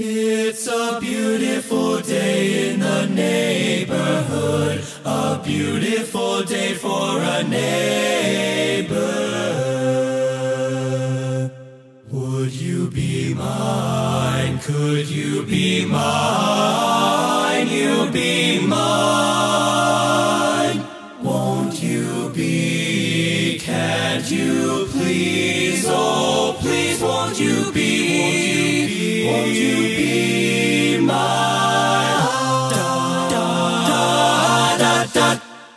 It's a beautiful day in the neighborhood, a beautiful day for a neighbor. Would you be mine? Could you be mine? You be mine. Won't you be? Can't you please? Oh, please, won't you be?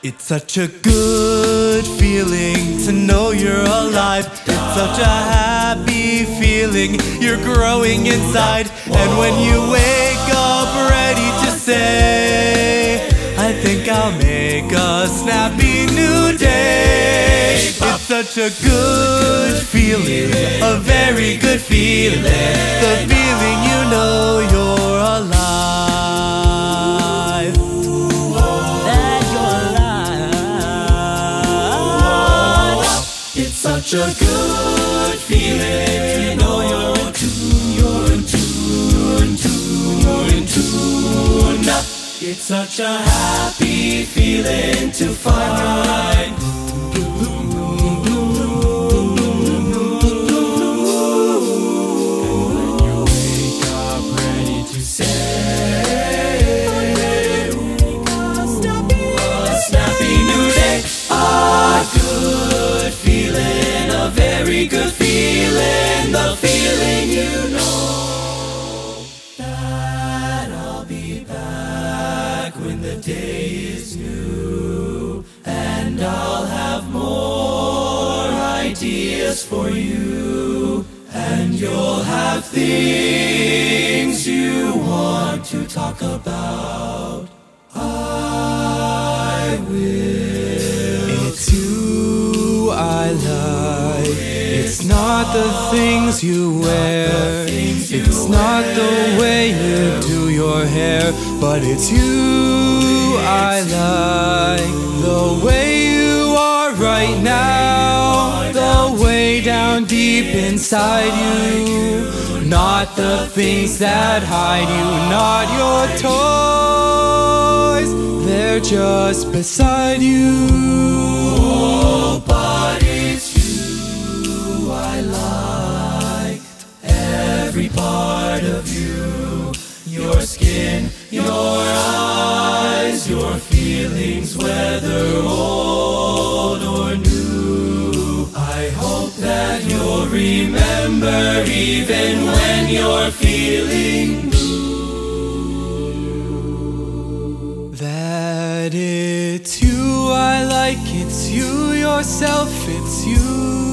It's such a good feeling to know you're alive. It's such a happy feeling you're growing inside. And when you wake up ready to say, I think I'll make a snappy new day. It's such a good feeling, a very good feeling. Feeling such a good feeling know you're in tune, you're in tune, you're in tune, you're in tune. It's such a happy feeling to find. Very good feeling, the feeling you know that I'll be back when the day is new, and I'll have more ideas for you, and you'll have things you want to talk about. I will. The things you wear. It's not the way you do your hair. But it's you I like. The way you are right now. The way down deep inside you. Not the things that hide you. Not your toys. They're just beside you. Of you. Your skin, your eyes, your feelings, whether old or new. I hope that you'll remember even when you're feeling blue. That it's you I like, it's you yourself, it's you.